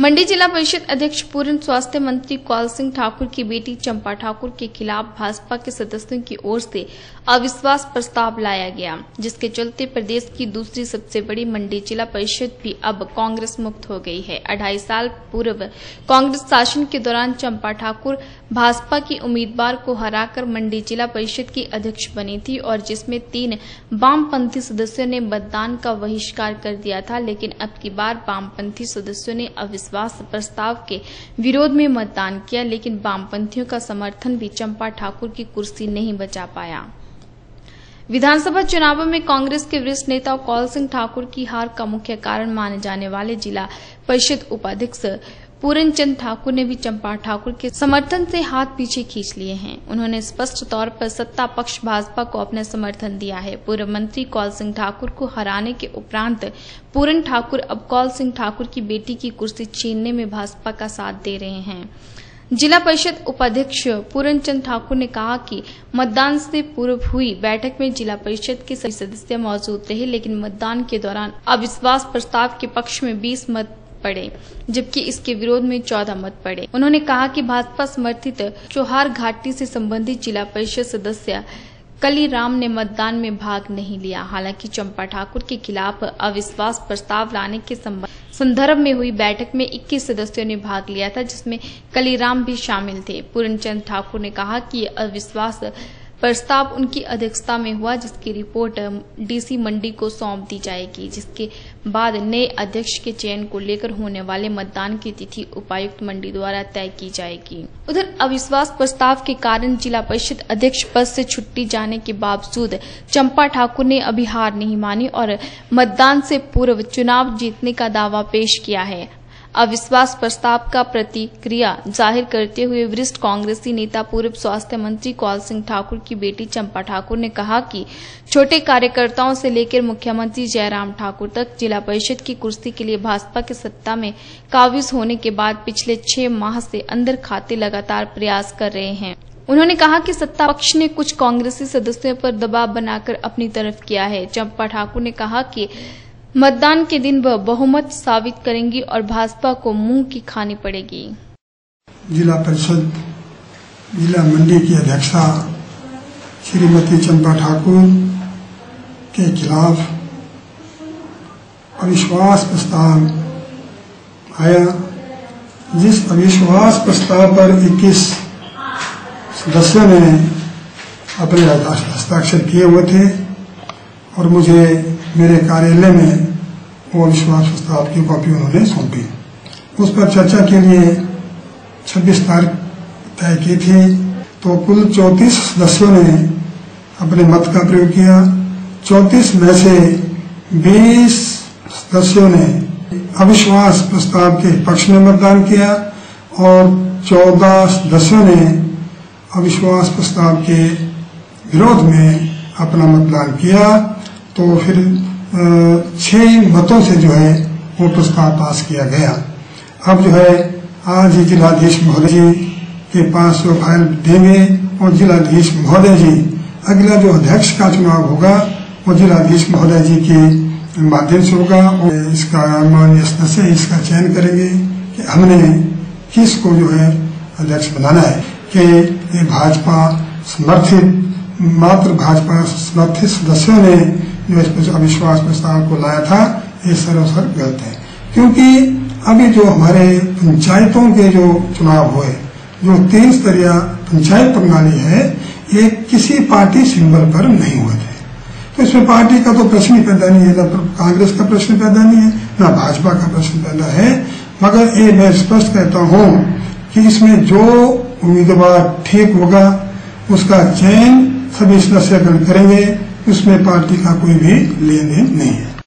मंडी जिला परिषद अध्यक्ष पूर्ण स्वास्थ्य मंत्री कौल सिंह ठाकुर की बेटी चंपा ठाकुर के खिलाफ भाजपा के सदस्यों की ओर से अविश्वास प्रस्ताव लाया गया, जिसके चलते प्रदेश की दूसरी सबसे बड़ी मंडी जिला परिषद भी अब कांग्रेस मुक्त हो गई है। अढ़ाई साल पूर्व कांग्रेस शासन के दौरान चंपा ठाकुर भाजपा की उम्मीदवार को हराकर मंडी जिला परिषद की अध्यक्ष बनी थी और जिसमें तीन वामपंथी सदस्यों ने मतदान का बहिष्कार कर दिया था, लेकिन अब की बार वामपंथी सदस्यों ने अविश्वास प्रस्ताव के विरोध में मतदान किया, लेकिन वामपंथियों का समर्थन भी चंपा ठाकुर की कुर्सी नहीं बचा पाया। विधानसभा चुनावों में कांग्रेस के वरिष्ठ नेता कौल सिंह ठाकुर की हार का मुख्य कारण माने जाने वाले जिला परिषद उपाध्यक्ष पूरन चंद ठाकुर ने भी चंपा ठाकुर के समर्थन से हाथ पीछे खींच लिए हैं। उन्होंने स्पष्ट तौर पर सत्ता पक्ष भाजपा को अपना समर्थन दिया है। पूर्व मंत्री कौल सिंह ठाकुर को हराने के उपरांत पूरन ठाकुर अब कौल सिंह ठाकुर की बेटी की कुर्सी छीनने में भाजपा का साथ दे रहे हैं। जिला परिषद उपाध्यक्ष पूरन चंद ठाकुर ने कहा कि मतदान से पूर्व हुई बैठक में जिला परिषद के सभी सदस्य मौजूद रहे लेकिन मतदान के दौरान अविश्वास प्रस्ताव के पक्ष में 20 मत पड़े, जबकि इसके विरोध में 14 मत पड़े। उन्होंने कहा कि भाजपा समर्थित चौहार घाटी से संबंधित जिला परिषद सदस्य कली राम ने मतदान में भाग नहीं लिया। हालाँकि चंपा ठाकुर के खिलाफ अविश्वास प्रस्ताव लाने के संदर्भ में हुई बैठक में 21 सदस्यों ने भाग लिया था, जिसमें कलीराम भी शामिल थे। पूर्णचंद ठाकुर ने कहा कि अविश्वास प्रस्ताव उनकी अध्यक्षता में हुआ, जिसकी रिपोर्ट डीसी मंडी को सौंप दी जाएगी, जिसके बाद नए अध्यक्ष के चयन को लेकर होने वाले मतदान की तिथि उपायुक्त मंडी द्वारा तय की जाएगी। उधर अविश्वास प्रस्ताव के कारण जिला परिषद अध्यक्ष पद से छुट्टी जाने के बावजूद चंपा ठाकुर ने अभी हार नहीं मानी और मतदान से पूर्व चुनाव जीतने का दावा पेश किया है। अविश्वास प्रस्ताव का प्रतिक्रिया ज़ाहिर करते हुए वरिष्ठ कांग्रेसी नेता, पूर्व स्वास्थ्य मंत्री कौल सिंह ठाकुर की बेटी चंपा ठाकुर ने कहा कि छोटे कार्यकर्ताओं से लेकर मुख्यमंत्री जयराम ठाकुर तक जिला परिषद की कुर्सी के लिए भाजपा के सत्ता में काबिज होने के बाद पिछले छह माह से अंदर खाते लगातार प्रयास कर रहे हैं। उन्होंने कहा कि सत्ता पक्ष ने कुछ कांग्रेसी सदस्यों पर दबाव बनाकर अपनी तरफ़ किया है। चंपा ठाकुर ने कहा कि मतदान के दिन वह बहुमत साबित करेंगी और भाजपा को मुँह की खानी पड़ेगी। जिला परिषद, जिला मंडी की अध्यक्षा श्रीमती चंपा ठाकुर के खिलाफ अविश्वास प्रस्ताव आया, जिस अविश्वास प्रस्ताव पर 21 सदस्यों ने अपने हस्ताक्षर किए हुए थे। और मुझे मेरे कार्यालय में वो विश्वास प्रस्ताव की कॉपी उन्होंने सौंपी। उस पर चर्चा के लिए 26 तारीख तय की थी तो कुल 34 सदस्यों ने अपने मत का प्रयोग किया। 34 में से 20 सदस्यों ने अविश्वास प्रस्ताव के पक्ष में मतदान किया और 14 सदस्यों ने अविश्वास प्रस्ताव के विरोध में अपना मतदान किया। तो फिर छह मतों से जो है वो प्रस्ताव पास किया गया। अब जो है, आज ही जिलाधीश महोदय जी के पास वो फ़ाइल देंगे और जिलाधीश महोदय जी, अगला जो अध्यक्ष का चुनाव होगा, वो जिलाधीश महोदय जी के माध्यम से होगा। और इसका माननीय सदस्य इसका चयन करेंगे कि हमने किसको जो है अध्यक्ष बनाना है, कि ये भाजपा समर्थित मात्र भाजपा समर्थित सदस्यों ने जो इस अविश्वास प्रस्ताव को लाया था, ये सरासर गलत है। क्योंकि अभी जो हमारे पंचायतों के जो चुनाव हुए, जो तीन स्तरीय पंचायत प्रणाली है, ये किसी पार्टी सिंबल पर नहीं हुए थे। तो इसमें पार्टी का तो प्रश्न ही पैदा नहीं है, न कांग्रेस का प्रश्न पैदा नहीं है, न भाजपा का प्रश्न पैदा है। मगर ये मैं स्पष्ट कहता हूँ कि इसमें जो उम्मीदवार ठीक होगा, उसका चयन सभी सदस्यगण करेंगे इसमें पार्टी का कोई भी लेन देन नहीं है।